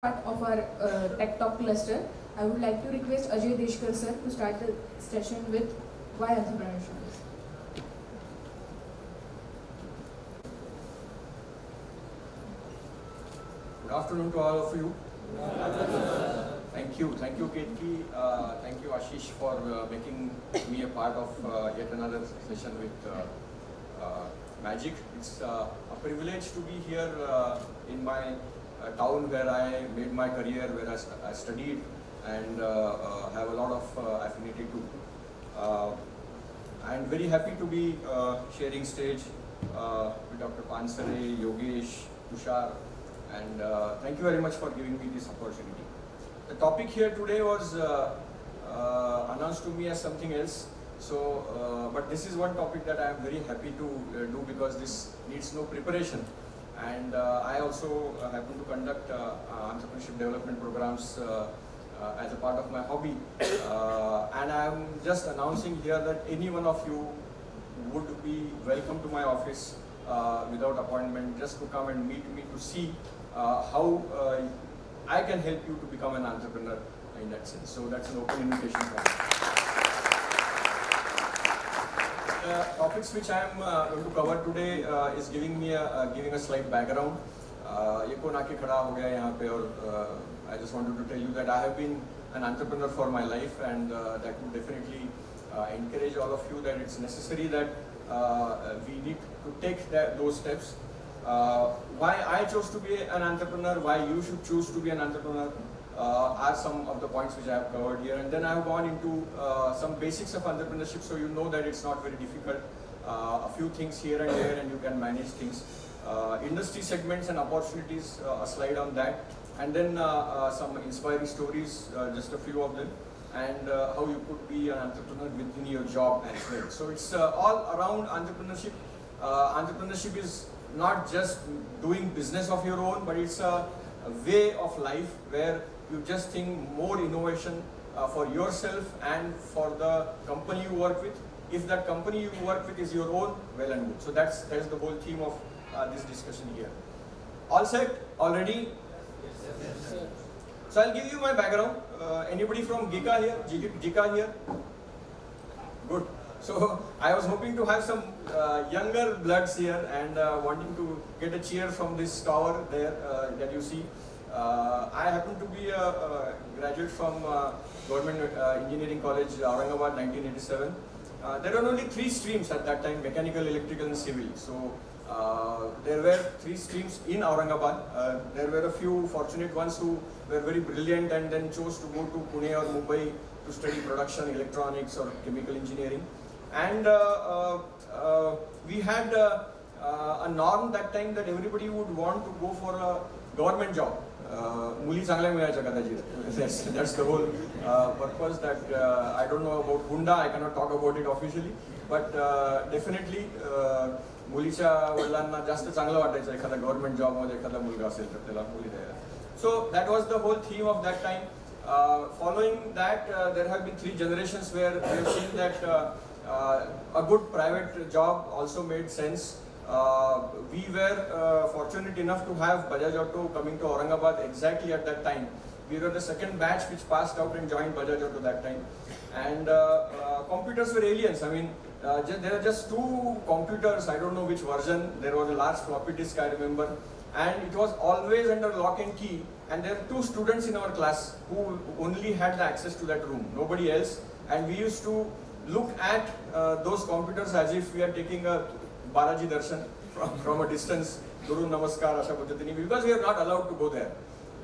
part of our uh, Tech Talk cluster, I would like to request Ajay Deshkar sir to start the session with why entrepreneurship. Good afternoon to all of you. Thank you, thank you Ketki, uh, thank you Ashish for uh, making me a part of uh, yet another session with uh, uh, Magic. It's a privilege to be here in my uh, town where I made my career, where I, I studied and uh, uh, have a lot of uh, affinity to. I'm very happy to be sharing stage with Dr. Pansare, Yogesh, Tushar, and thank you very much for giving me this opportunity. The topic here today was announced to me as something else. So, uh, but this is one topic that I am very happy to uh, do because this needs no preparation. And uh, I also uh, happen to conduct uh, uh entrepreneurship development programs uh, uh, as a part of my hobby. And I am just announcing here that any one of you would be welcome to my office without appointment, just to come and meet me to see how I can help you to become an entrepreneur in that sense. So that's an open invitation for me. The topics which I am uh, going to cover today uh, is giving me a, uh, giving a slight background. Uh, ये कौन आके खड़ा हो गया यहाँ पे और uh, I just wanted to tell you that I have been an entrepreneur for my life and uh, that would definitely uh, encourage all of you that it's necessary that uh, we need to take that, those steps. Uh, why I chose to be an entrepreneur, why you should choose to be an entrepreneur uh, are some of the points which I have covered here. And then I have gone into uh, some basics of entrepreneurship so you know that it's not very difficult. Uh, a few things here and there and you can manage things. Uh, industry segments and opportunities, uh, a slide on that. And then some inspiring stories, just a few of them. And uh, how you could be an entrepreneur within your job as well. So it's uh, all around entrepreneurship. Uh, entrepreneurship is not just doing business of your own, but it's a, a way of life where you just think more innovation for yourself and for the company you work with. If that company you work with is your own, well and good. So that's that's the whole theme of uh, this discussion here. All set already? So I'll give you my background. Uh, anybody from GECA here? GECA GECA here? Good. So I was hoping to have some uh, younger bloods here and uh, wanting to get a cheer from this tower there uh, that you see. Uh, I happen to be a, a graduate from uh, Government uh, Engineering College, Aurangabad, 1987. Uh, there were only three streams at that time, mechanical, electrical and civil. So uh, there were three streams in Aurangabad. Uh, there were a few fortunate ones who were very brilliant and then chose to go to Pune or Mumbai to study production, electronics or chemical engineering. And uh, uh, we had a norm that time that everybody would want to go for a government job. Uh, मुली चांगल्या मिळायच्या कदाचित that's, that's the whole uh, purpose that uh, I don't know about Hunda, I cannot talk about it officially, but uh, definitely uh, मुलीच्या वडिलांना जास्त चांगलं वाटायचं एखादा गव्हर्नमेंट जॉबमध्ये एखादा मुलगा असेल तर त्याला मुली द्यायला so that was the whole theme of that time following that there have been three generations where we have seen that a good private job also made sense. uh, we were uh, fortunate enough to have Bajaj Auto coming to Aurangabad exactly at that time. We were the second batch which passed out and joined Bajaj Auto that time. And uh, uh, computers were aliens. I mean, uh, there are just two computers. I don't know which version. There was a large floppy disk, I remember. And it was always under lock and key. And there were two students in our class who only had the access to that room, nobody else. And we used to look at uh, those computers as if we are taking a Balaji darshan from, from a distance, Guru Namaskar, Asha Paddhatini, because we are not allowed to go there.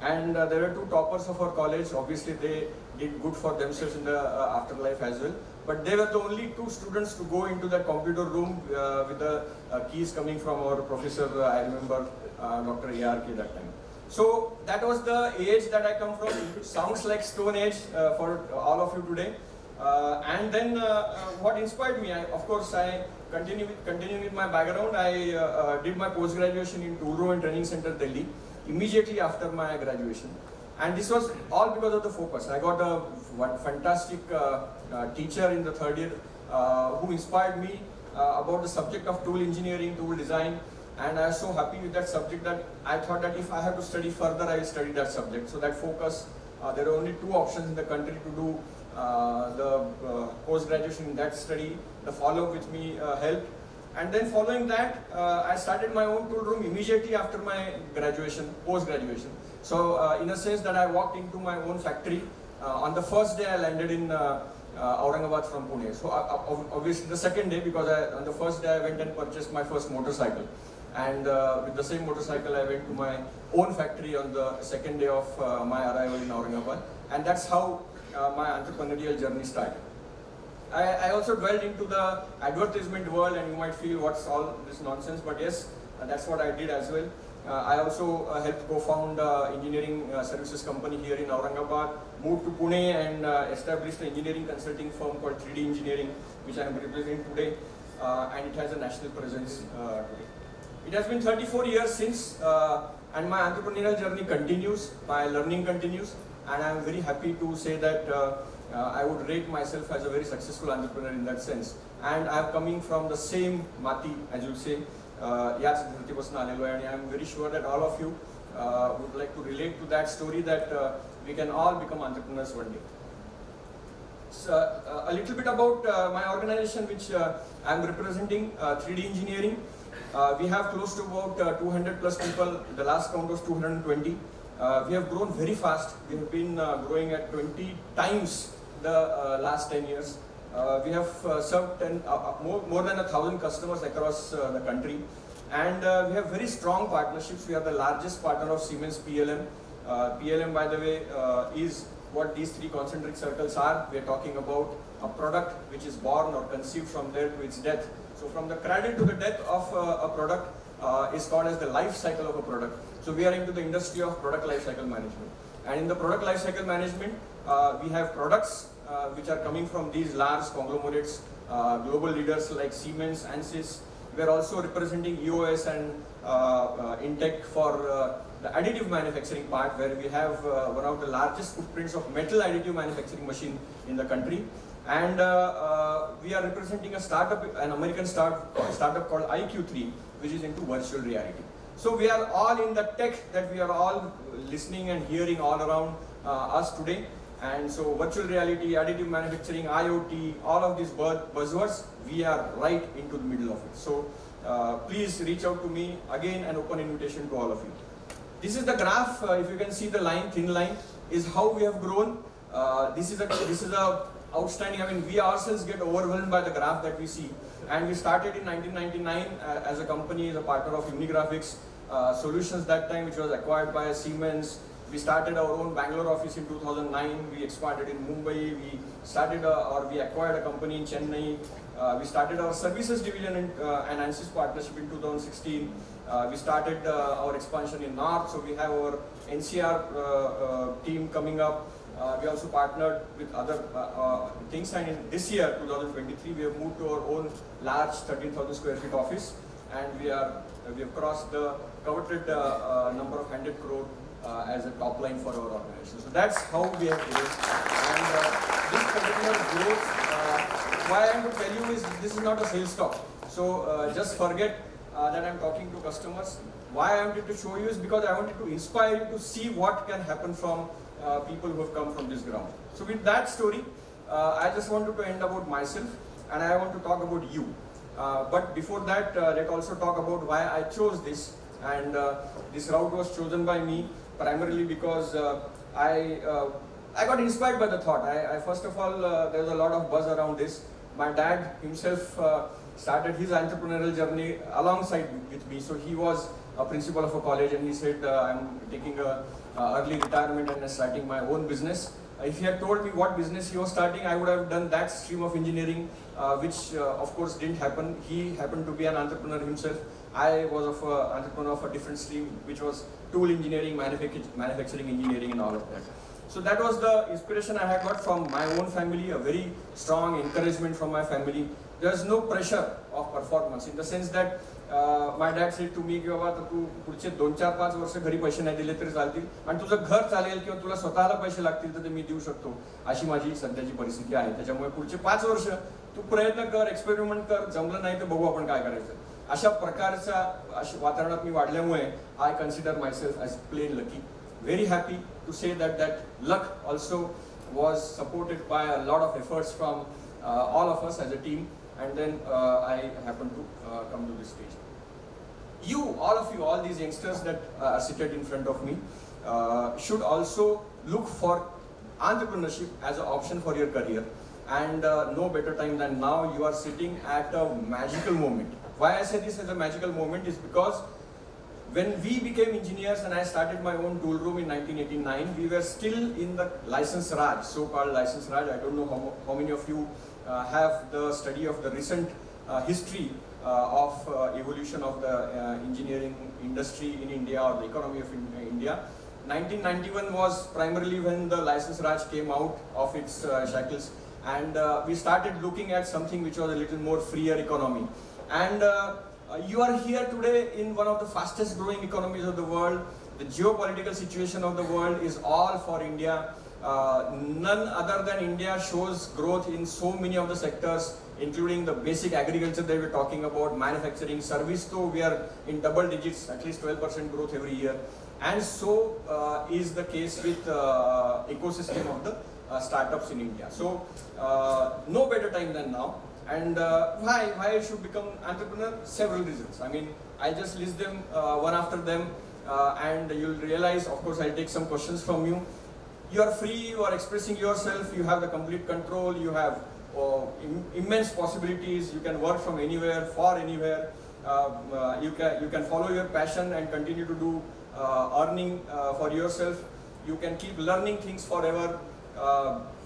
And uh, there were two toppers of our college. Obviously, they did good for themselves in the uh, afterlife as well. But they were the only two students to go into that computer room uh, with the uh, keys coming from our professor. Uh, I remember uh, Dr. ARK that time. So that was the age that I come from. Sounds like Stone Age for all of you today. And then what inspired me, I, of course, I continue with, continuing with my background. I uh, uh, did my post graduation in Tool Room and Training Center, Delhi, immediately after my graduation. And this was all because of the focus. I got a one fantastic uh, uh, teacher in the third year uh, who inspired me uh, about the subject of tool engineering, tool design. and I was so happy with that subject that I thought that if I have to study further, I will study that subject. So that focus, there are only two options in the country to do the post-graduation in that study. The follow-up with me uh, helped. And then following that, uh, I started my own tool room immediately after my graduation, post-graduation. So uh, in a sense that I walked into my own factory. Uh, on the first day I landed in uh, uh, Aurangabad from Pune. So obviously the second day because I, on the first day I went and purchased my first motorcycle. And with the same motorcycle I went to my own factory on the second day of my arrival in Aurangabad. And that's how my entrepreneurial journey started. I, I also dwelled into the advertisement world and you might feel what's all this nonsense, but yes, uh, that's what I did as well. Uh, I also uh, helped co-found uh, engineering uh, services company here in Aurangabad, moved to Pune and uh, established an engineering consulting firm called 3D Engineering, which I am representing today, and it has a national presence today. It has been 34 years since, and my entrepreneurial journey continues, my learning continues, and I am very happy to say that uh, uh, I would rate myself as a very successful entrepreneur in that sense. And I am coming from the same mati, as you say, uh, याच धर्तीपासून आलेलो आहे आणि I am very sure that all of you would like to relate to that story that we can all become entrepreneurs one day. So, uh, a little bit about uh, my organization which uh, I am representing, uh, 3D Engineering. Uh, we have close to about uh, 200 plus people. The last count was 220. Uh, we have grown very fast. We have been uh, growing at 20 times the uh, last 10 years. Uh, we have uh, served 10, uh, more, more than a thousand customers across the country. And uh, we have very strong partnerships. We are the largest partner of Siemens PLM. Uh, PLM, by the way, uh, is what these three concentric circles are. We are talking about a product which is born or conceived from there to its death. So from the cradle to the death of a product is called as the life cycle of a product. So we are into the industry of product life cycle management. And in the product life cycle management, we have products uh, which are coming from these large conglomerates, uh, global leaders like Siemens, Ansys. We are also representing EOS and uh, uh, Intech for uh, the additive manufacturing part, where we have one of the largest footprints of metal additive manufacturing machine in the country. And we are representing a startup, an American start, startup called IQ3, which is into virtual reality. So we are all in the tech that we are all listening and hearing all around us today. And so virtual reality, additive manufacturing, IoT, all of these buzz- buzzwords, we are right into the middle of it. So uh, please reach out to me. Again, an open invitation to all of you. This is the graph. Uh, if you can see the line, thin line, is how we have grown. Uh, this is a this is a outstanding. I mean, we ourselves get overwhelmed by the graph that we see. And we started in 1999 uh, as a company, as a partner of Unigraphics uh, Solutions that time, which was acquired by Siemens. We started our own Bangalore office in 2009. We expanded in Mumbai. We started a, or we acquired a company in Chennai. Uh, we started our services division in, uh, and ANSYS partnership in 2016. Uh, we started uh, our expansion in North, so we have our NCR uh, uh, team coming up. Uh, we also partnered with other uh, uh, things, and in this year, 2023, we have moved to our own large 13,000 square feet office, and we are we have crossed the coveted uh, uh, number of 100 crore uh, as a top line for our organization. So that's how we have grown, and uh, this particular growth. Uh, why I am to tell you is this is not a sales talk. So uh, just forget uh, that I'm talking to customers. Why I wanted to show you is because I wanted to inspire you to see what can happen from uh, people who have come from this ground. So with that story, I just wanted to end about myself and I want to talk about you. But before that, let's also talk about why I chose this. And this route was chosen by me primarily because uh, I uh, I got inspired by the thought. I, I first of all, uh, there was a lot of buzz around this. My dad himself started his entrepreneurial journey alongside with me. So he was a principal of a college, and he said, uh, "I'm taking a, uh, early retirement and starting my own business." If he had told me what business he was starting, I would have done that stream of engineering, which of course didn't happen. He happened to be an entrepreneur himself. I was of a entrepreneur of a different stream, which was tool engineering, manufacturing, engineering, and all of that. So that was the inspiration I had got from my own family, a very strong encouragement from my family. There's no pressure of performance in the sense that uh, my dad said to me की बाबा आता तू पुढचे दोन चार पाच वर्ष घरी पैसे नाही दिले तरी चालतील आणि तुझं घर चालेल किंवा तुला स्वतःला पैसे लागतील तर ते मी देऊ शकतो अशी माझी सध्याची परिस्थिती आहे त्याच्यामुळे पुढचे पाच वर्ष तू प्रयत्न कर एक्सपेरिमेंट कर जमलं नाही तर बघू आपण काय करायचं अशा प्रकारच्या अशा वातावरणात मी वाढल्यामुळे I consider myself as plain lucky very happy to say that that luck also was supported by a lot of efforts from all of us as a team and then I happen to come to this stage you, all of you, all these youngsters that are seated in front of me, uh, should also look for entrepreneurship as an option for your career. And uh, no better time than now, you are sitting at a magical moment. Why I say this as a magical moment is because when we became engineers and I started my own tool room in 1989, we were still in the license Raj, so-called license Raj. I don't know how, how many of you uh, have the study of the recent uh, history uh, of uh, evolution of the uh, engineering industry in India or the economy of in- India. 1991 was primarily when the license Raj came out of its uh, shackles and we started looking at something which was a little more freer economy. And uh, you are here today in one of the fastest growing economies of the world. The geopolitical situation of the world is all for India. Uh, none other than India shows growth in so many of the sectors, including the basic agriculture that we're talking about, manufacturing, service. So we are in double digits, at least 12% growth every year. And so uh, is the case with uh, ecosystem of the uh, startups in India. So uh, no better time than now. And uh, why why I should become entrepreneur? Several reasons. I mean, I just list them uh, one after them, uh, and you'll realize. Of course, I'll take some questions from you. You are free. You are expressing yourself. You have the complete control. You have uh, im- immense possibilities. You can work from anywhere, for anywhere. Uh, uh, you can you can follow your passion and continue to do uh, earning for yourself. You can keep learning things forever.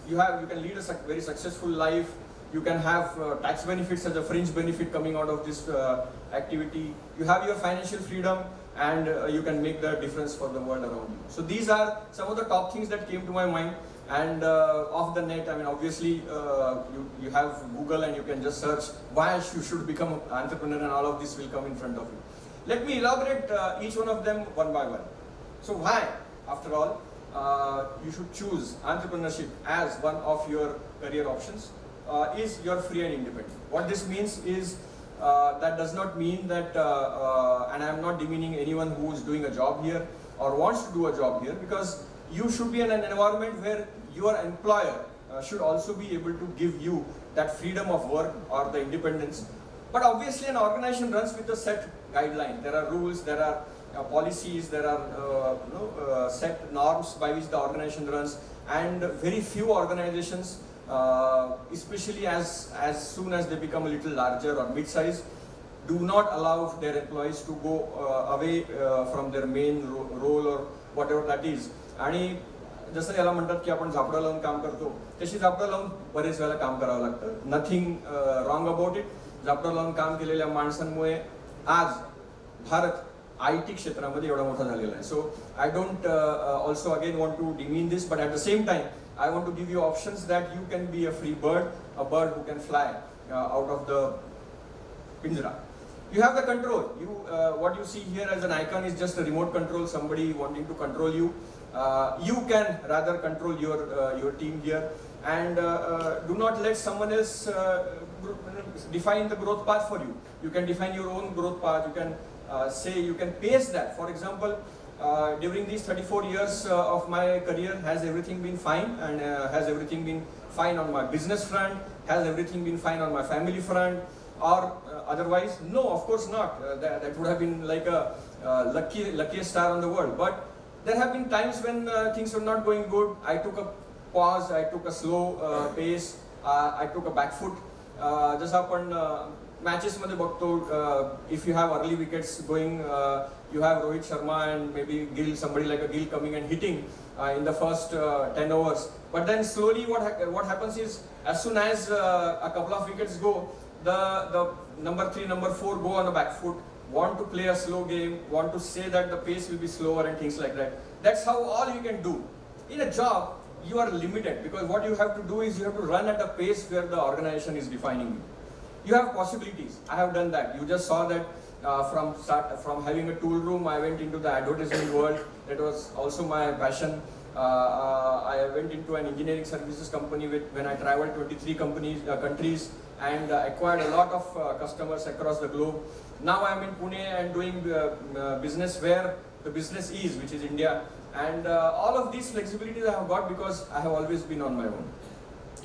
You have you can lead a very successful life. You can have uh, tax benefits as a fringe benefit coming out of this uh, activity. You have your financial freedom and uh, you can make the difference for the world around you. So these are some of the top things that came to my mind. And uh, off the net, I mean, obviously, uh, you, you have Google and you can just search why you should become an entrepreneur, and all of this will come in front of you. Let me elaborate uh, each one of them one by one. So, why, after all, you should choose entrepreneurship as one of your career options uh, is you're free and independent. What this means is uh, that does not mean that, uh, uh, and I'm not demeaning anyone who is doing a job here or wants to do a job here because you should be in an environment where your employer uh, should also be able to give you that freedom of work or the independence. But obviously, an organization runs with a set guideline. There are rules, there are uh, policies, there are uh, you know, uh, set norms by which the organization runs, and very few organizations, Uh, especially as as soon as they become a little larger or mid-sized, do not allow their employees to go uh, away uh, from their main ro- role or whatever that is. आणि जसं याला म्हणतात की आपण झापडं लावून काम करतो तशी झापडं लावून बरेच वेळेला काम करावं लागतं. नथिंग रॉंग अबाउट इट झापडं लावून काम केलेल्या माणसांमुळे आज भारत आय टी क्षेत्रामध्ये एवढा मोठा झालेला आहे. So I don't also again want to demean this but at the same time I want to give you options that you can be a free bird, a bird who can fly uh, out of the pinjara. You have the control. You, uh, what you see here as an icon is just a remote control, somebody wanting to control you. Uh, you can rather control your, uh, your team here. And uh, uh, do not let someone else define the growth path for you. You can define your own growth path. You can say, you can pace that. For example, uh, during these 34 years uh, of my career, has everything been fine, and uh, has everything been fine on my business front? Has everything been fine on my family front? or uh, otherwise no of course not uh, that, that would have been like a uh, lucky luckiest star on the world but there have been times when uh, things were not going good i took a pause i took a slow uh, pace uh, i took a back foot uh, जसं आपण matches मध्ये बघतो if you have early wickets going you have Rohit Sharma and maybe Gill, somebody like a Gill coming and hitting uh, in the first uh, 10 overs. But then slowly what, ha what happens is, as soon as uh, a couple of wickets go, the, the number 3, number 4 go on the back foot, want to play a slow game, want to say that the pace will be slower and things like that. That's how all you can do. In a job, you are limited because what you have to do is you have to run at a pace where the organization is defining you. You have possibilities. I have done that. You just saw that uh, from start from having a tool room. I went into the advertisement world. That was also my passion. Uh, uh, I went into an engineering services company with when I traveled 23 companies uh, countries. and uh, acquired a lot of uh, customers across the globe. Now I'm in Pune and doing uh, uh, business where the business is, which is India. And uh, all of these flexibilities I have got because I have always been on my own.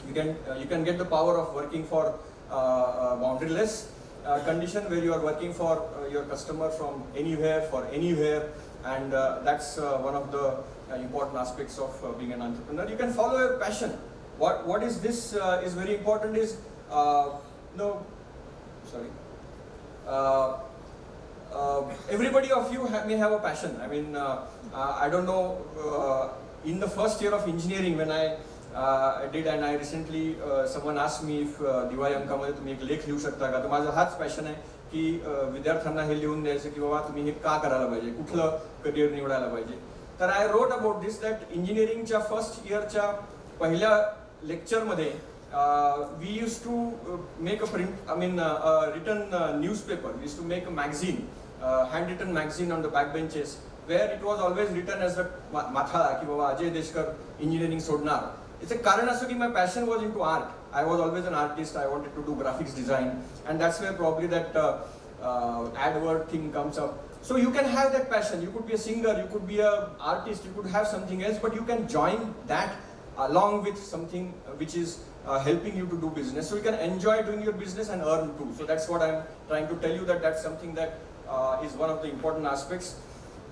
You can, uh, you can get the power of working for uh, uh, boundaryless uh, condition where you are working for uh, your customer from anywhere, for anywhere. And uh, that's uh, one of the uh, important aspects of being an entrepreneur. You can follow your passion. What, what is this is very important is, no, sorry. Everybody of you ha- may have a passion. I mean, I don't know, in the first year of engineering when I I did and I recently summon someone मी if uh, Diwali अंकामध्ये तुम्ही एक लेख लिहू शकता का? तर माझा हाच पॅशन आहे की uh, विद्यार्थ्यांना हे लिहून द्यायचं की बाबा तुम्ही हे का करायला पाहिजे? कुठलं करिअर निवडायला पाहिजे? तर I wrote about this that इंजिनिअरिंगच्या फर्स्ट इयरच्या पहिल्या लेक्चरमध्ये we use to make a print I mean written newspaper we use to make a magazine handwritten magazine on the back benches where it was always written as a माथाळा की बाबा Ajay Deshkar engineering सोडणार याचं कारण असं की my passion was in to art I was always an artist I wanted to do graphics design and that's where probably that adword thing comes up. So you can have that passion. You could be a singer, you could be a artist, you could have something else, but you can join that along with something uh, which is uh, helping you to do business. So you can enjoy doing your business and earn too. So that's what I'm trying to tell you that that's something that uh, is one of the important aspects.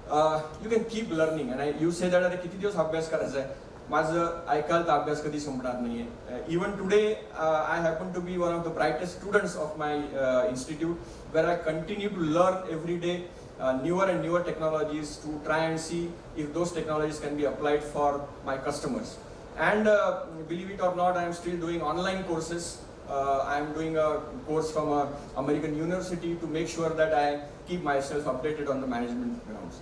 Uh, you can keep learning and I, you say that अरे किती दिवस अभ्यास करायचा आहे माझं ऐकाल तर अभ्यास कधी संपणार नाहीये even today I happen to be one of the ब्राईटेस्ट students of my institute where I continue to learn every day newer and newer technologies to try and see if those technologies can be applied for my customers. And uh, believe it or not, I am still doing online courses. Uh, I am doing a course from a American university to make sure that I keep myself updated on the management grounds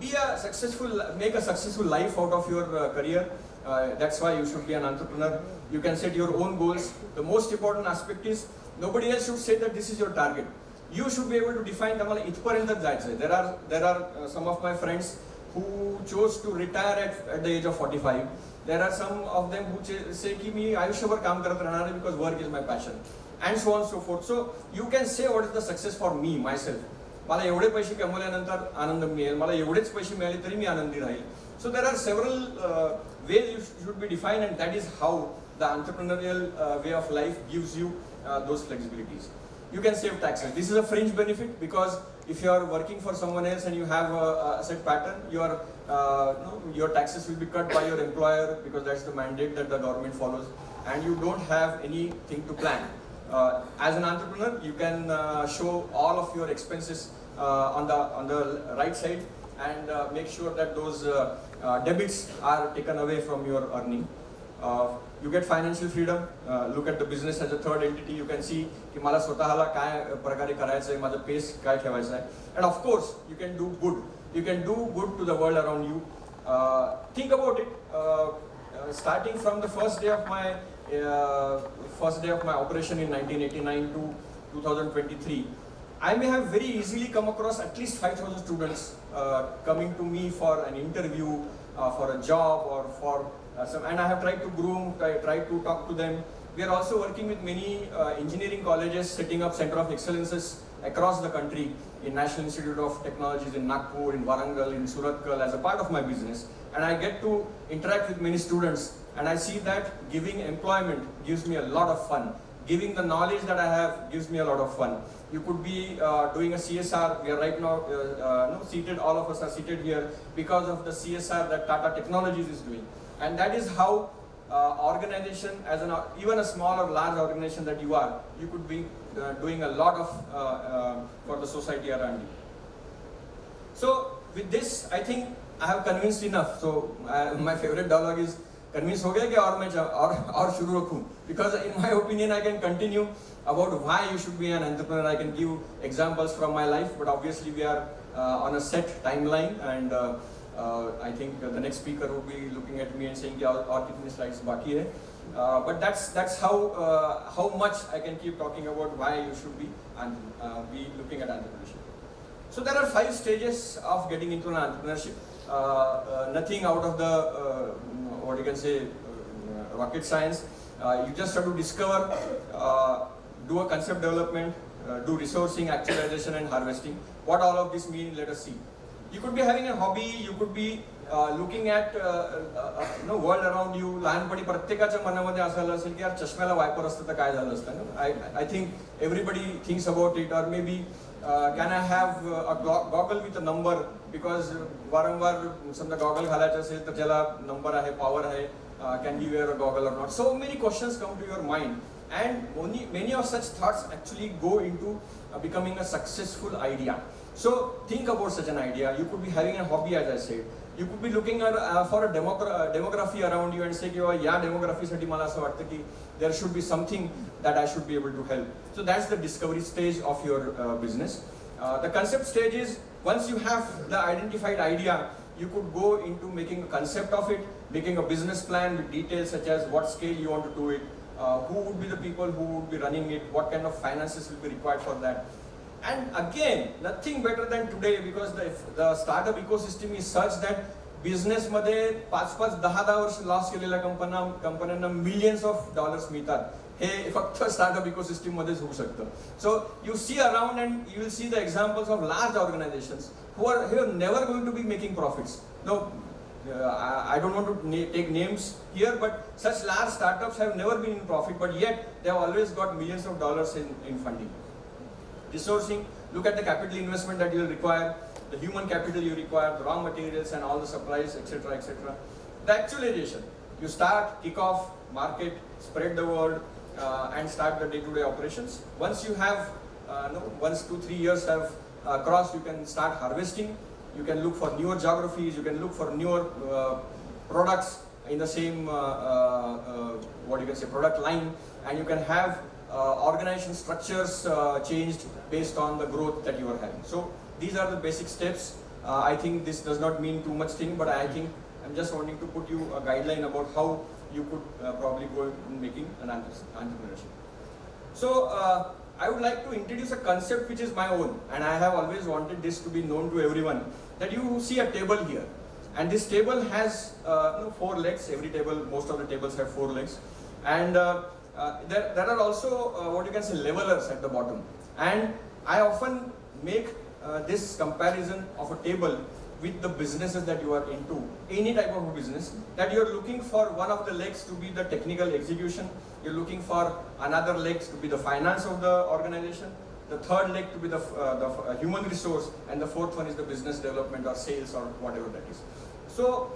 be a successful, make a successful life out of your uh, career. Uh, that's why you should be an entrepreneur. You can set your own goals. The most important aspect is nobody else should say that this is your target. You should be able to define them all. There are there are uh, some of my friends who chose to retire at, at the age of 45. There are some of them who say ki me ayushyavar kaam karat rahana because work is my passion and so on and so forth. So you can say what is the success for me myself. मला एवढे पैसे कमवल्यानंतर आनंद मिळेल मला एवढेच पैसे मिळाले तरी मी आनंदी राहील so there are several ways you should be define and that is how the entrepreneurial uh, way of life gives you uh, those flexibilities. You can save taxes. This is a fringe benefit because if you are working for someone else and you have a, a set pattern, your uh, no, your taxes will be cut by your employer because that's the mandate that the government follows, and you don't have anything to plan. Uh, as an entrepreneur, you can uh, show all of your expenses uh, on the on the right side and uh, make sure that those uh, uh, debits are taken away from your earning. Uh, you get financial freedom. Uh, look at the business as a third entity. You can see की मला स्वतःला काय प्रकारे करायचं आहे माझं pace काय ठेवायचं आहे and of course you can do good you can do good to the world around you think about it starting from the first day of my first day of my operation in 1989 to 2023, I may have very easily come across at least 5,000 students uh, coming to me for an interview, uh, for a job, or for uh, some, and I have tried to groom, try, to talk to them. We are also working with many uh, engineering colleges, setting up center of excellences across the country in National Institute of Technologies in Nagpur, in Warangal, in Surathkal as a part of my business. And I get to interact with many students and I see that giving employment gives me a lot of fun. Giving the knowledge that I have gives me a lot of fun. You could be uh, doing a CSR. We are right now uh, uh, no, seated, all of us are seated here because of the CSR that Tata Technologies is doing. And that is how uh, organization, as an, even a small or large organization that you are, you could be uh, doing a lot of uh, for the society around you. So with this, I think I have convinced enough. So my favorite dialogue is convince हो गया कि और मैं और और शुरू रखूँ। Because in my opinion I can continue about why you should be an entrepreneur I can give examples from my life but obviously we are on a set time and I think the next speaker would be looking at me and saying और, और कितनी slides बाकी है। But that's that's how how much I can keep talking about why you should be and be looking at entrepreneurship so there are five stages of getting in an entrepreneurship Uh, uh, nothing out of the uh, what you can say uh, rocket science. Uh, you just have to discover, uh, do a concept development, uh, do resourcing, actualization, and harvesting. What all of this mean? Let us see. You could be having a hobby. You could be uh, looking at uh, uh, uh, you know world around you. लहानपणी प्रत्येकाच्या मनामध्ये असं आलं असेल की यार चष्म्याला viper असतं तर काय झालं असतं आय I think everybody thinks about it or may be can I have a goggle with a number because वारंवार समजा गॉगल घालायचं असेल तर ज्याला नंबर आहे पॉवर आहे can you wear a goggle or not so many questions come to your mind and many, many of such thoughts actually go into uh, becoming a successful idea. So think about such an idea. You could be having a hobby, as I said. You could be looking at, uh, for a demogra uh, demography around you and say, किंवा या डेमोग्राफीसाठी मला असं वाटतं की there should be something that I should be able to help. So that's the discovery stage of your uh, business. Uh, the concept stage is once you have the identified idea, you could go into making a concept of it, making a business plan with details such as what scale you want to do it, uh, who would be the people who would be running it, what kind of finances will be required for that. And again, nothing better than today because the, the startup ecosystem is such that बिझनेसमध्ये पाच पाच दहा दहा वर्ष loss केलेल्या कंपन्या कंपन्यांना millions of dollars मिळतात हे फक्त स्टार्टअप इकोसिस्टीम मध्येच होऊ शकतं so you see around and you will see the examples of large organisations who are hey never going to be making profits no uh, I, I don't want to na- take names here, but such large startups have never been in profit, but yet they have always got millions of dollars in, in funding. Resourcing, look at the capital investment that you will require, the human capital you require, the raw materials and all the supplies, etc., etc. The actualization, you start, kick off, market, spread the word, uh, and start the day-to-day operations. Once you have, uh, no, once two, three years have uh, crossed, you can start harvesting you can look for newer geographies, you can look for newer uh, products in the same, uh, uh, what you can say, product line, and you can have organization structures changed based on the growth that you are having. So these are the basic steps. I think this does not mean too much thing, but I think I'm just wanting to put you a guideline about how you could probably go in making an entrepreneurship. So uh, I would like to introduce a concept which is my own and I have always wanted this to be known to everyone that you see a table here and this table has uh, four legs. Every table most of the tables have four legs. And uh, uh, there, there are also uh, what you can say levelers at the bottom. And I often make uh, this comparison of a table with the businesses that you are into, any type of business, that you're looking for one of the legs to be the technical execution, you're looking for another legs to be the finance of the organization, the third leg to be the, uh, the uh, human resource, and the fourth one is the business development or sales or whatever that is. So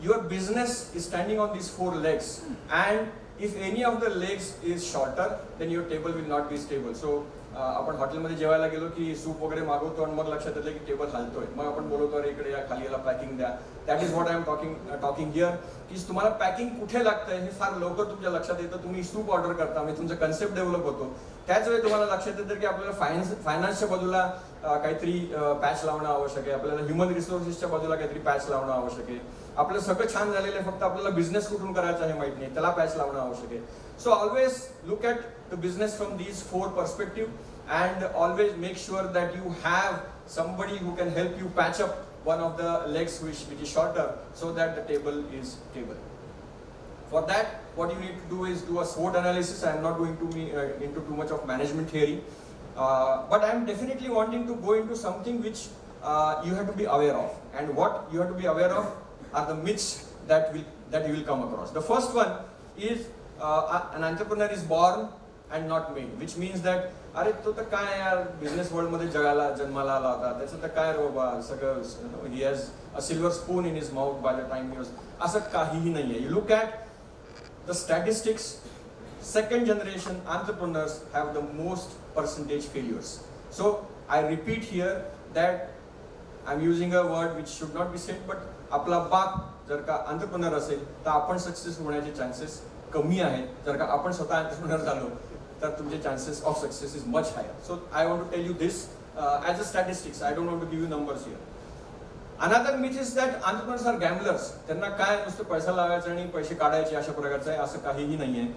your business is standing on these four legs, and if any of the legs is shorter, then your table will not be stable. So आपण हॉटेलमध्ये जेवायला गेलो की soup वगैरे मागवतो आणि मग लक्षात येतं की टेबल हलतोय. मग आपण बोलवतो अरे इकडे या खाली याला पॅकिंग द्या. That is what I am talking talking here की तुम्हाला पॅकिंग कुठे लागतंय हे फार लवकर तुमच्या लक्षात येतं. तुम्ही सूप ऑर्डर करता म्हणजे तुमचा कन्सेप्ट डेव्हलप होतो. त्याच वेळी तुम्हाला लक्षात येतं की आपल्याला फायनान्स फायनान्सच्या बाजूला काहीतरी पॅच लावणं आवश्यक आहे. आपल्याला ह्युमन रिसोर्सेसच्या बाजूला काहीतरी पॅच लावणं आवश्यक आहे. आपलं सगळं छान झालेलं आहे. फक्त आपल्याला बिझनेस कुठून करायचा आहे माहीत नाही. त्याला पॅच लावणं आवश्यक आहे. So always look at the business from these four perspective and always make sure that you have somebody who can help you patch up one of the legs which, is shorter so that the table is stable. For that, what you need to do is do a SWOT analysis. I am not going uh, into too much of management theory, uh, but I am definitely wanting to go into something which uh, you have to be aware of. And what you have to be aware of are the myths that will that you will come across. The first one is uh, an entrepreneur is born and not made, which means that अरे तो तर काय यार business world मध्ये जगाला जन्माला आला होता त्याचं तर काय रे बाबा सगळं he has a silver spoon in is mouth by the time yours असं काहीही नाहीये you look at the statistics second generation entrepreneurs have the most percentage failures. So I repeat here that I'm using a word which should not be said, but आपला बाप जर का अंतरप्रनर असेल तर आपण सक्सेस होण्याचे चान्सेस कमी आहेत जर का आपण स्वतः अंतरप्रनर झालो तर तुमचे chances of success is much higher so I want to tell you this as a statistics I don't want to give you numbers your another myth is that entrepreneurs are gamblers त्यांना काय नुसतं पैसा लावायचा आणि पैसे काढायचे अशा प्रकारचं आहे असं काहीही नाही आहे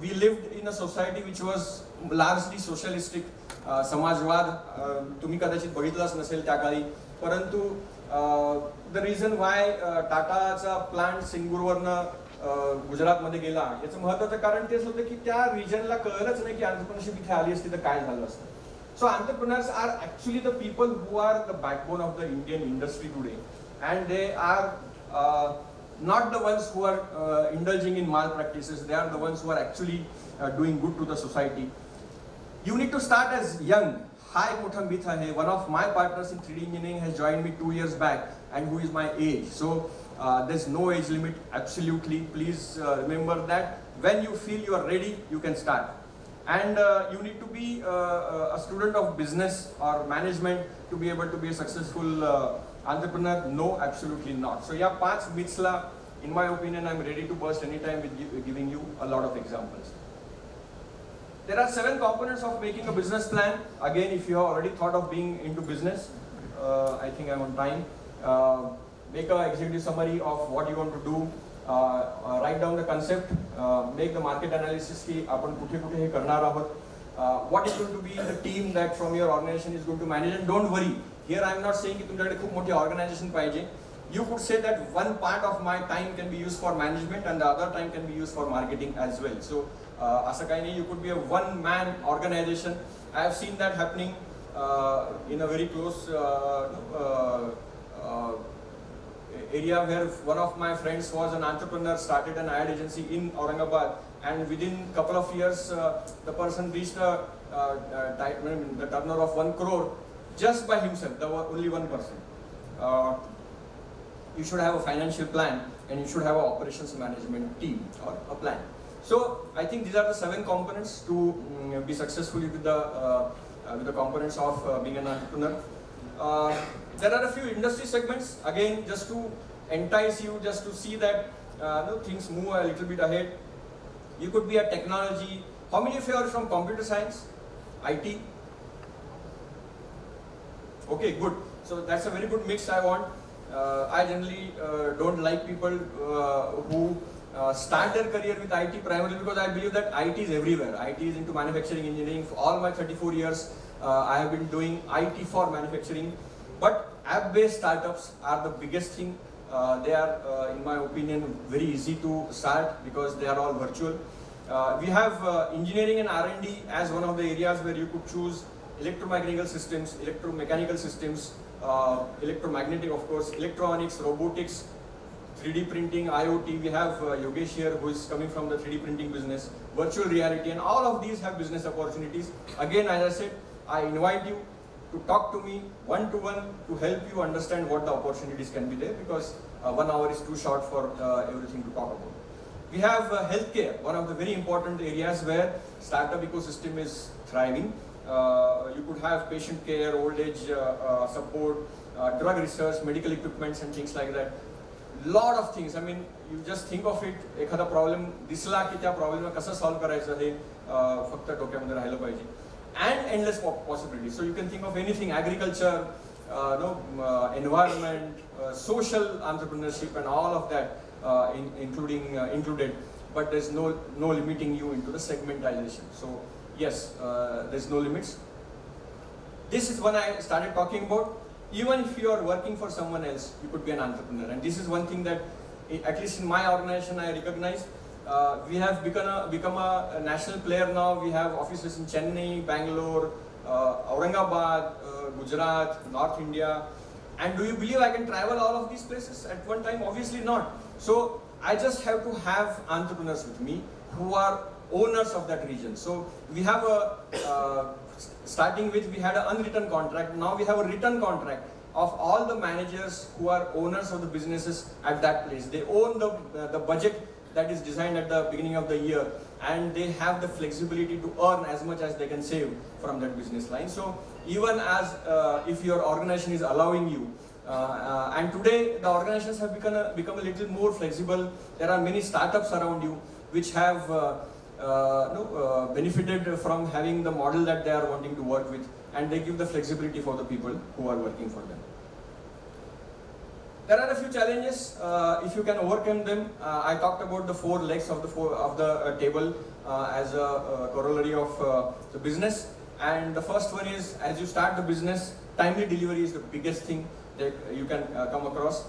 we lived in a society which was largely socialistic समाजवाद uh, तुम्ही कदाचित बघितलाच नसेल त्या काळी. परंतु द रिझन वाय टाटाचा प्लांट सिंगूरवरनं गुजरातमध्ये गेला. याचं महत्वाचं कारण तेच होतं की त्या रिजनला कळलंच नाही की आंतरप्रनरशिप इथे आली असते तर काय झालं असतं. So entrepreneurs are actually the people who are the backbone of the Indian industry today and they are not the ones who are indulging in malpractices they are the ones who are actually doing good to the society you need to start as young हाय मोठं myth आहे one of my partners in three D engineering has join me two years back and who is my age so uh, there's no age limit, absolutely. Please uh, remember that when you feel you are ready, you can start. And uh, you need to be uh, a student of business or management to be able to be a successful entrepreneur? No, absolutely not. So yeah, पांच myths la, in my opinion, I'm ready to burst anytime with giving you a lot of examples. There are seven components of making a business plan. Again, if you have already thought of being into business, uh, I think I'm on time Uh, make an executive summary of what you want to do. Uh, uh write down the concept. Uh, make the market analysis की आपण कुठे कुठे हे करणार आहोत. Uh, what is going to be the team that from your organization is going to manage and don't worry here I am not saying की तुमच्याकडे खूप मोठी ऑर्गनायझेशन पाहिजे you could say that one part of my time can be used for management and the other time can be used for marketing as well. So uh, as a kind you could be a one man organization. I have seen that happening uh, in a area where one of my friends was an entrepreneur, started an ad agency in Aurangabad and within couple of years uh, the person reached a, the turnover of one crore just by himself, the only one person. Uh, you should have a financial plan and you should have an operations management team or a plan. So I think these are the seven components to um, be successful with the uh, uh, with the components of uh, being an entrepreneur. Uh, there are a few industry segments again just to entice you, just to see that uh, know, things move a little bit ahead. You could be a technology. How many of you are from computer science, IT? Okay, good. So that's a very good mix I want. Uh, I generally uh, don't like people uh, who uh, start their career with IT primarily because I believe that IT is everywhere. IT is into manufacturing engineering. For all my 34 years, uh, I have been doing IT for manufacturing. But app-based startups are the biggest thing. Uh, they are, in my opinion, very easy to start because they are all virtual. we have engineering and R&D as one of the areas where you could choose electromechanical systems, electromechanical systems, uh, electromagnetic of course, electronics, robotics, 3D printing, IoT, we have uh, Yogesh here who is coming from the 3D printing business, virtual reality and all of these have business opportunities. Again, as I said, I invite you to talk to me one-to-one -to, -one to help you understand what the opportunities can be there because uh, one hour is too short for uh, everything to talk about. We have uh, healthcare, one of the very important areas where startup ecosystem is thriving. Uh, you could have patient care, old age uh, uh, support, drug research, medical equipments and things like that. Lot of things. I mean, you just think of it. एखादा problem दिसला की त्या प्रॉब्लेमला कसं solve करायचं हे फक्त डोक्यामध्ये राहिलं पाहिजे and endless possibilities. So you can think of anything, agriculture, uh, no, uh, environment, uh, social entrepreneurship and all of that uh, in, including uh, included, but there's no, no limiting you into the segmentalization. So yes, uh, there's no limits. This is when I started talking about. Even if you are working for someone else, you could be an entrepreneur. And this is one thing that, at least in my organization, I recognize uh, we have become a, become a, national player now. We have offices in Chennai, Bangalore, uh, Aurangabad, uh, Gujarat, North India. And do you believe I can travel all of these places at one time? Obviously not. So I just have to have entrepreneurs with me who are owners of that region. So we have a, uh, starting with we had an unwritten contract, now we have a written contract of all the managers who are owners of the businesses at that place. They own the, uh, the budget that is designed at the beginning of the year and they have the flexibility to earn as much as they can save from that business line. So even as uh, if your organization is allowing you uh, uh, and today the organizations have become a, become a little more flexible. There are many startups around you which have uh, uh, no, uh, benefited from having the model that they are wanting to work with and they give the flexibility for the people who are working for them. There are a few challenges. Uh, if you can overcome them, uh, I talked about the four legs of the four, of the uh, table uh, as a corollary of the business. And the first one is, as you start the business, timely delivery is the biggest thing that you can come across.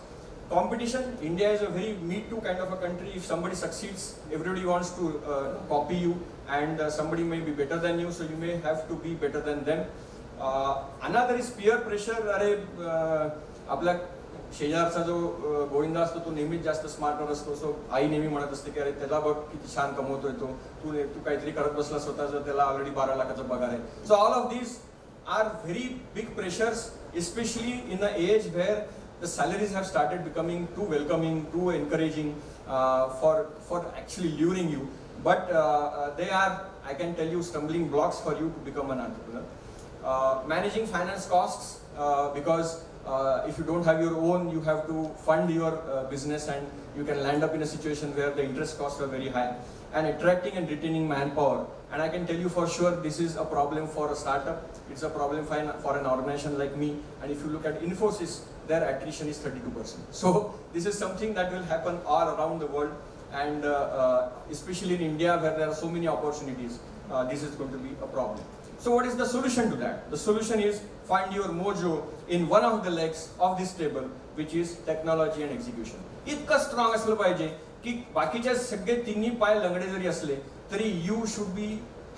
competition. India is a very me too kind of a country. If somebody succeeds, everybody wants to uh, copy you, and uh, somebody may be better than you, so you may have to be better than them. Uh, another is peer pressure. अरे uh, आपल्या शेजारचा जो गोविंदा असतो तो नेहमीच जास्त smarter असतो. सो आई नेहमी म्हणत असते की अरे त्याला बघ किती छान कमवतोय तो. तू तू काहीतरी करत बसला स्वतःच त्याला ऑलरेडी बारा लाखाचा पगार आहे. So all of this are very big pressures especially in a age where the salaries have started becoming to welcoming to encouraging for for actually luring you but they are I can tell you stumbling blocks for you to become an entrepreneur managing finance cost because uh, if you don't have your own, you have to fund your uh, business and you can land up in a situation where the interest costs are very high. And attracting and retaining manpower. And I can tell you for sure this is a problem for a startup. It's a problem for an, for an organization like me. And if you look at Infosys, their attrition is 32%. So this is something that will happen all around the world. And uh, uh, especially in India where there are so many opportunities, uh, this is going to be a problem. So what is the solution to that? The solution is find your mojo in one of the legs of this table, which is technology and execution. इतकं strong असलं पाहिजे की बाकीच्या सगळे तिन्ही पाय लंगडे जरी असले तरी you should B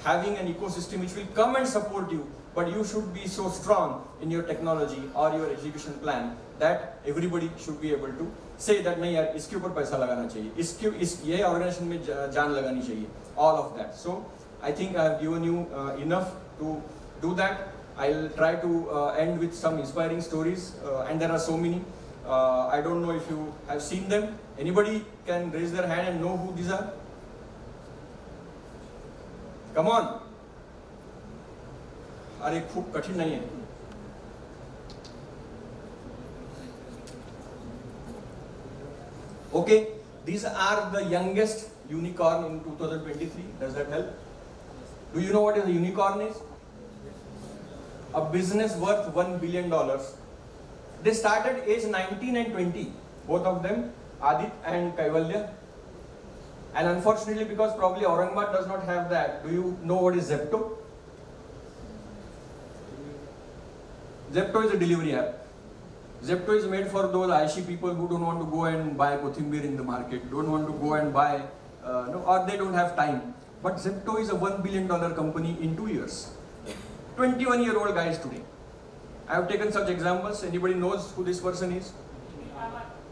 having an ecosystem which will come and support you but you should B so strong in your technology और your education plan that everybody should be able to say that नहीं यार इसके ऊपर पैसा लगाना चाहिए इसके इस ये ऑर्गेनाइजेशन में जा- जान लगानी चाहिए all of that so I think I have given you uh, enough to do that. I'll try to uh, end with some inspiring stories, uh, and there are so many. Uh, I don't know if you have seen them. Anybody can raise their hand and know who these are? Come on. अरे खूप कठीण नाही आहे Okay, these are the youngest unicorn in 2023. Does that help? Do you know what is a unicorn is? A business worth one billion dollars. They started age 19 and 20, both of them, Aadit and Kaivalya. And unfortunately, because probably Aurangabad does not have that, do you know what is Zepto? Zepto is a delivery app. Zepto is made for those Aishi people who don't want to go and buy Kothimbir in the market, don't want to go and buy, uh, no, or they don't have time. But Zepto is a $1 billion company in two years. 21 year old guys today. I have taken such examples. Anybody knows who this person is?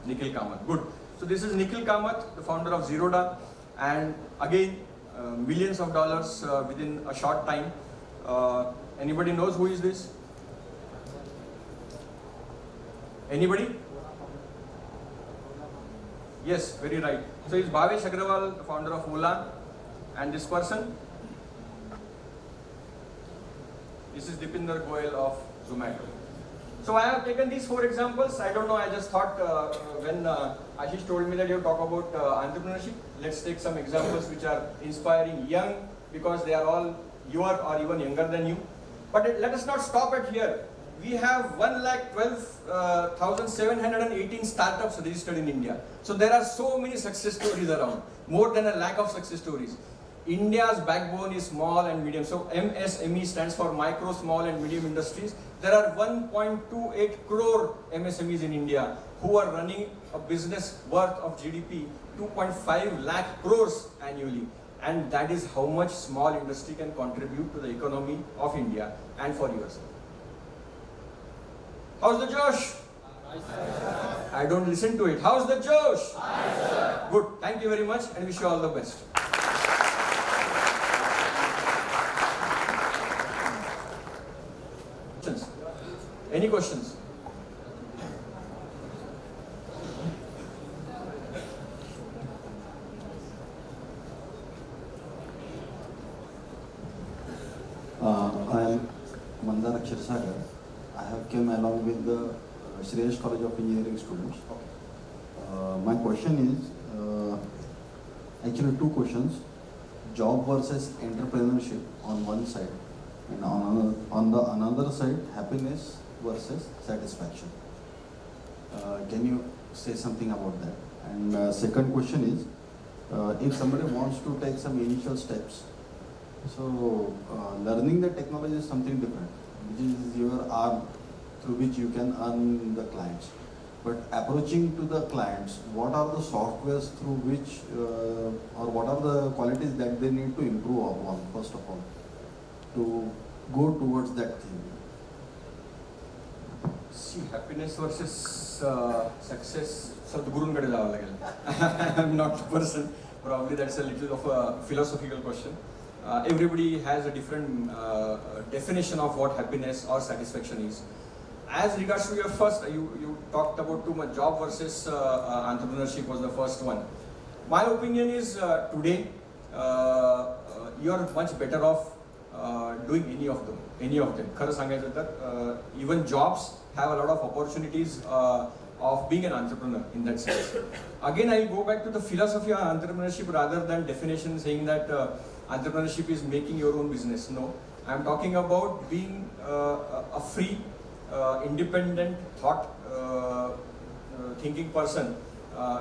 Nikhil Kamath. Good. So this is Nikhil Kamath, the founder of Zerodha. And again, uh, millions of dollars uh, within a short time. Uh, anybody knows who is this? Anybody? Yes, very right. So it's Bhavish Aggarwal, the founder of Ola, and this person. This is Deepinder Goyal of Zomato. So I have taken these four examples. I don't know. I just thought uh, when uh, Ashish told me that you talk about uh, entrepreneurship, let's take some examples which are inspiring, young, because they are all your or even younger than you. But it- let us not stop at here. We have 1,12,718 startups registered in India. So there are so many success stories around, more than a lack of success stories. India's backbone is small and medium. So MSME stands for micro, small and medium industries. There are 1.28 crore MSMEs in India who are running a business worth of GDP 2.5 lakh crores annually. And that is how much small industry can contribute to the economy of India and for yourself. How's the Josh? I don't listen to it. How's the Josh? Good. Thank you very much and wish you all the best. Questions? Any questions? Uh, I am Mandar Aksharsagar. I have came along with the uh, College of Engineering students. Uh, my question is, uh, actually two questions. Job versus entrepreneurship on one side and on on the another side, happiness versus satisfaction. Uh, can you say something about that? And uh, second question is, uh, if somebody wants to take some initial steps, so, uh, learning the technology is something different, which is your arm through which you can earn the clients. But approaching to the clients, what are the softwares through which, uh, or what are the qualities that they need to improve upon, first of all, to go towards that thing? See, happiness versus uh, success, सद्गुरूंकडे जावं लागेल I am not the person probably that's a little of a philosophical question. Uh, everybody has a different uh, definition of what happiness or satisfaction is. As regards to your first, you, you talked about too much job versus uh, uh, entrepreneurship was the first one. My opinion is uh, today uh, uh, you are much better off uh, doing any of them. Any of them. खरं सांगायचं तर even jobs have a lot of opportunities uh, of being an entrepreneur in that sense. Again, I'll go back to the philosophy of entrepreneurship rather than definition saying that uh, entrepreneurship is making your own business. No, I'm talking about being uh, a free, uh, independent, thought uh, uh, thinking person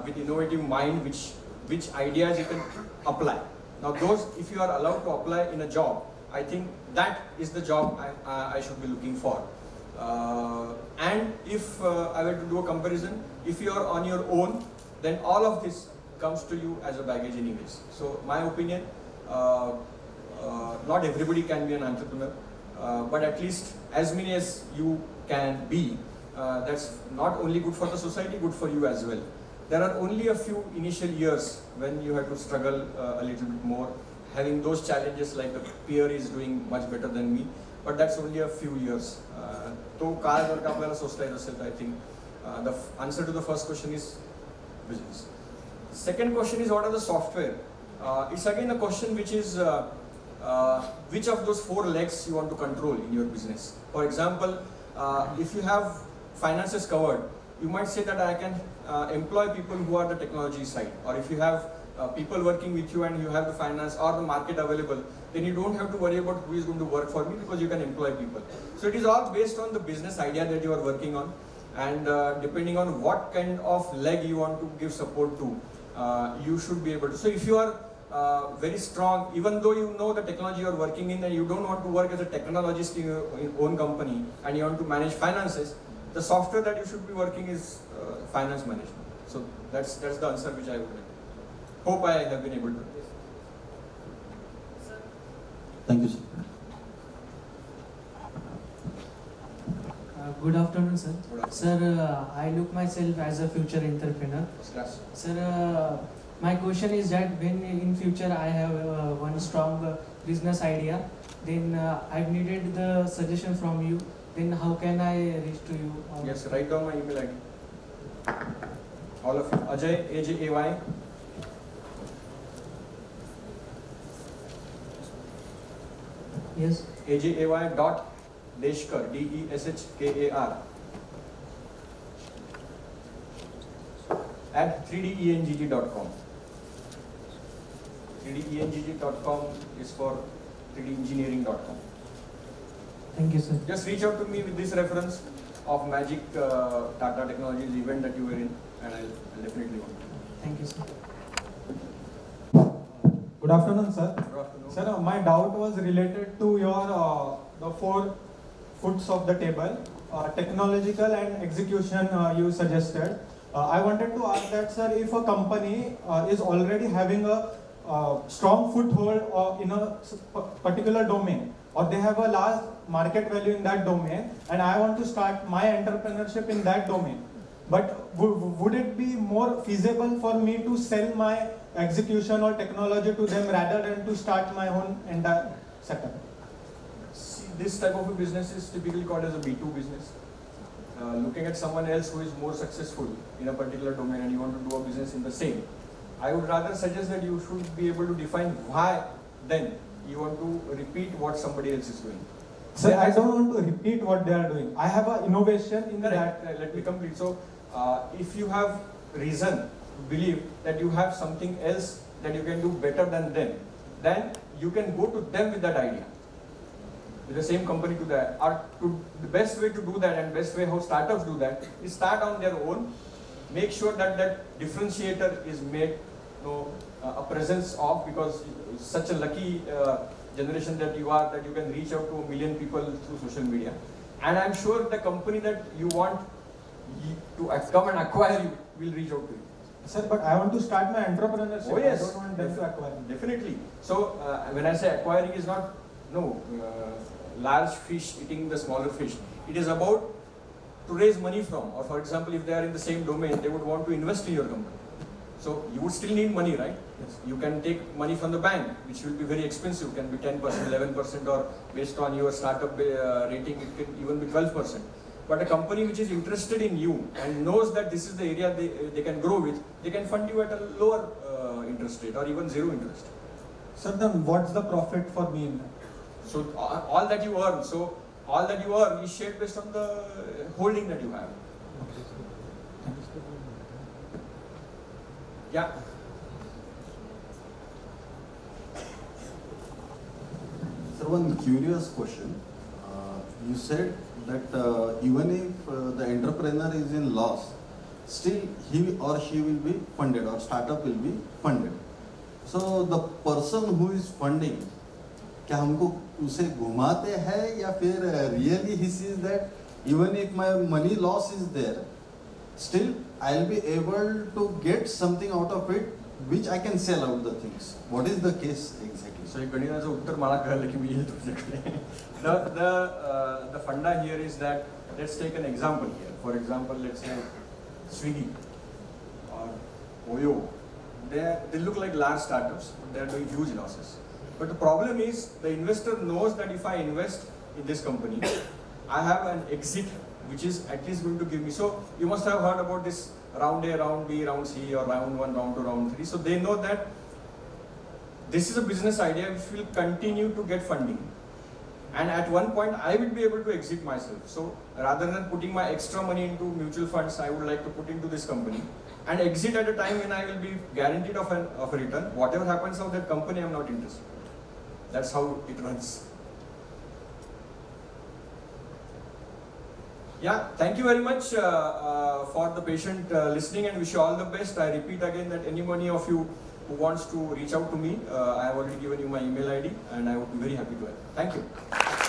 with innovative mind, which which ideas you can apply. Now, those if you are allowed to apply in a job, I think that is the job I, I should be looking for. Uh, and if uh, I were to do a comparison, if you are on your own, then all of this comes to you as a baggage anyways. So my opinion, uh, not everybody can be an entrepreneur, but at least as many as you can be, uh, that's not only good for the society, good for you as well. There are only a few initial years when you have to struggle uh, a little bit more, having those challenges like the peer is doing much better than me, but that's only a few years. Uh, तो काळ जर का आपल्याला सोचता येत असेल तर I think the answer to the first question is business. Second question is what are the software? Uh, it's again a question which is uh, uh, which of those four legs you want to control in your business. For example, uh, if you have finances covered, you might say that I can uh, employ people who are the technology side. Or if you have uh, people working with you and you have the finance or the market available, then you don't have to worry about who is going to work for me because you can employ people. So it is all based on the business idea that you are working on and uh, depending on what kind of leg you want to give support to, uh, you should be able to. So if you are uh, very strong, even though you know the technology you are working in and you don't want to work as a technologist in your own company and you want to manage finances, the software that you should be working is uh, finance management. So that's that's the answer which I would like. Hope I have been able to. Thank you, sir. Uh, Good afternoon, sir. Good afternoon. Sir, uh, I look myself as a future entrepreneur. First class. Sir, uh, my question is that when in future I have uh, one strong uh, business idea, then uh, I've needed the suggestion from you. Then how can I reach to you? Yes, write down my email ID. All of you. Ajay, A-J-A-Y, Yes. A-J-A-Y dot Deshkar, E D-E-S-H-K-A-R at 3dengg.com. 3denggg.com is for 3dengineering.com. Thank you, sir. Just reach out to me with this reference of Magic uh, Tata Technologies event that you were in and I'll, I'll definitely want. Thank you, sir. Good afternoon, sir. Sir, uh, my doubt was related to your uh, the four foots of the table, uh, technological and execution uh, you suggested. Uh, I wanted to ask that, sir, if a company uh, is already having a strong foothold in a particular domain, or they have a large market value in that domain, and I want to start my entrepreneurship in that domain. But would it be more feasible for me to sell my execution or technology to them rather than to start my own entire setup? See, this type of a business is typically called as a B2B business. Uh, looking at someone else who is more successful in a particular domain and you want to do a business in the same, I would rather suggest that you should be able to define why then you want to repeat what somebody else is doing. Sir, I don't want to repeat what they are doing. I have an innovation in Correct. that. Uh, Let me complete. So, uh, if you have reason to believe that you have something else that you can do better than them, then you can go to them with that idea. With the same company to that. Or to, the best way to do that and best way how startups do that is start on their own. Make sure that that differentiator is made, you know, uh, a presence of because it's such a lucky uh, generation that you are that you can reach out to a million people through social media. And I'm sure the company that you want to come and acquire you we'll reach out to you. Sir, but I want to start my entrepreneurship. Oh, yes. I don't want them to acquire. Definitely. So uh, when I say acquiring is not no uh, large fish eating the smaller fish. It is about to raise money from, or for example, if they are in the same domain, they would want to invest in your company. So you would still need money, right? Yes. You can take money from the bank, which will be very expensive. Can be 10%, 11%, or based on your startup uh, rating, it can even be 12%. But a company which is interested in you and knows that this is the area they, they can grow with, they can fund you at a lower uh, interest rate or even zero interest. Sir, then what's the profit for me in that? So a- all that you earn, so all that you earn is shared based on the holding that you have. Yeah. Sir, one curious question. Uh, you said that uh, even if uh, the entrepreneur is in loss, still he or she will be funded or startup will be funded. So the person who is funding, क्या हमको उसे घुमाते हैं या फिर really he sees that even if my money loss is there, still I'll be able to get something out of it which I can sell out the things. What is the case exactly? So एक गणिताचं उत्तर मला कळलं की मी येईल तुझ्याकडे. The the uh, the funda here is that let's take an example here. For example, let's say Swiggy or Oyo. They they look like large startups, but they are doing huge losses. But the problem is the investor knows that if I invest in this company, I have an exit which is at least going to give me. So you must have heard about this round A, round B, round C, or round one, round two, round three. So they know that this is a business idea which will continue to get funding. And at one point, I will be able to exit myself. So rather than putting my extra money into mutual funds, I would like to put into this company and exit at a time when I will be guaranteed of, an, of a return. Whatever happens of that company, I'm not interested. That's how it runs. Yeah, thank you very much uh, uh, for the patient uh, listening and wish you all the best. I repeat again that any anybody of you who wants to reach out to me, uh, I have already given you my email ID and I would be very happy to help. Thank you.